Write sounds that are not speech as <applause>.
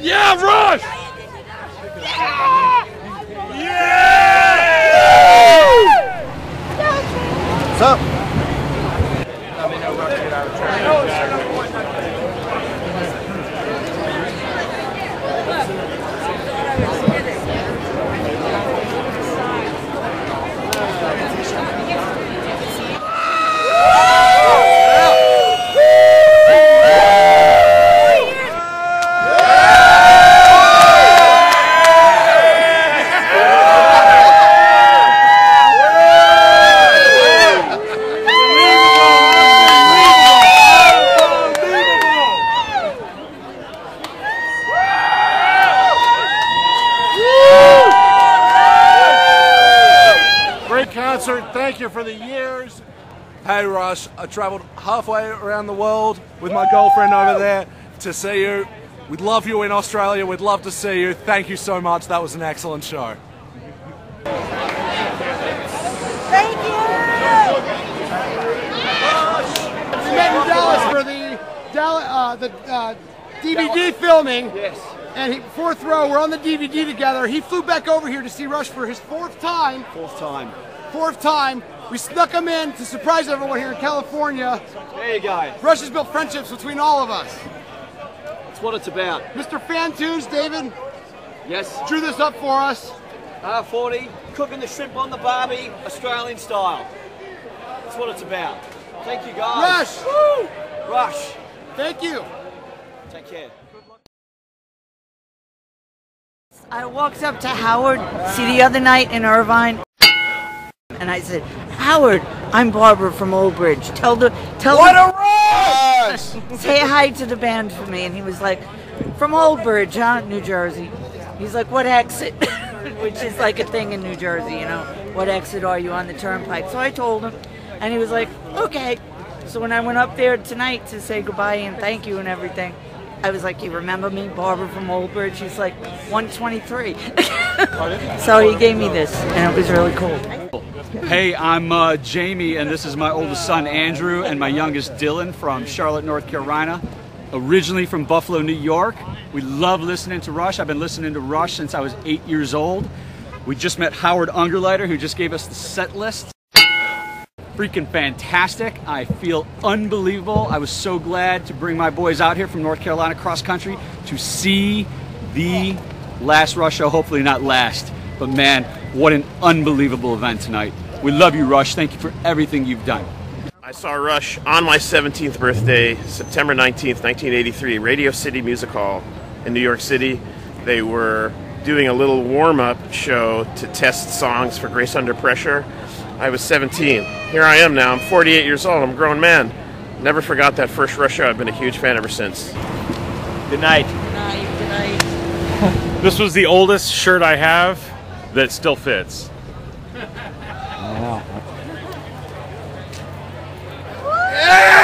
Yeah, Rush! Yeah! Yeah! What's up? I mean, Hey I traveled halfway around the world with my girlfriend over there to see you. We'd love you in Australia. We'd love to see you. Thank you so much. That was an excellent show. Thank you. We met in Dallas for the Dallas, uh, the uh, DVD filming. Yes. And he, fourth row, we're on the DVD together. He flew back over here to see Rush for his fourth time. Fourth time. Fourth time. We snuck him in to surprise everyone here in California. There you go. Rush has built friendships between all of us. That's what it's about. Mr. Fantunes, David, Yes. drew this up for us. Uh, R40, cooking the shrimp on the barbie, Australian style. That's what it's about. Thank you guys. Rush! Woo! Rush. Thank you. Take care. I walked up to Howard, see the other night in Irvine, and I said, Howard, I'm Barbara from Old Bridge. Tell the tell What the, a rush! <laughs> say hi to the band for me. And he was like, from Old Bridge, huh? New Jersey. He's like, what exit? <laughs> Which is like a thing in New Jersey, you know. What exit are you on the turnpike? So I told him, and he was like, okay. So when I went up there tonight to say goodbye and thank you and everything, I was like, you remember me, Barbara from Old Bridge? He's like, 123. <laughs> so he gave me this, and it was really cool. Hey, I'm uh, Jamie, and this is my oldest son Andrew, and my youngest Dylan from Charlotte, North Carolina. Originally from Buffalo, New York. We love listening to Rush. I've been listening to Rush since I was eight years old. We just met Howard Ungerleider, who just gave us the set list. Freaking fantastic. I feel unbelievable. I was so glad to bring my boys out here from North Carolina cross country to see the last Rush show. Hopefully, not last. But man, what an unbelievable event tonight. We love you, Rush. Thank you for everything you've done. I saw Rush on my 17th birthday, September 19th, 1983, Radio City Music Hall in New York City. They were doing a little warm up show to test songs for Grace Under Pressure. I was 17. Here I am now. I'm 48 years old. I'm a grown man. Never forgot that first Rush show. I've been a huge fan ever since. Good night. Good night, good night. <laughs> This was the oldest shirt I have that still fits. Yeah!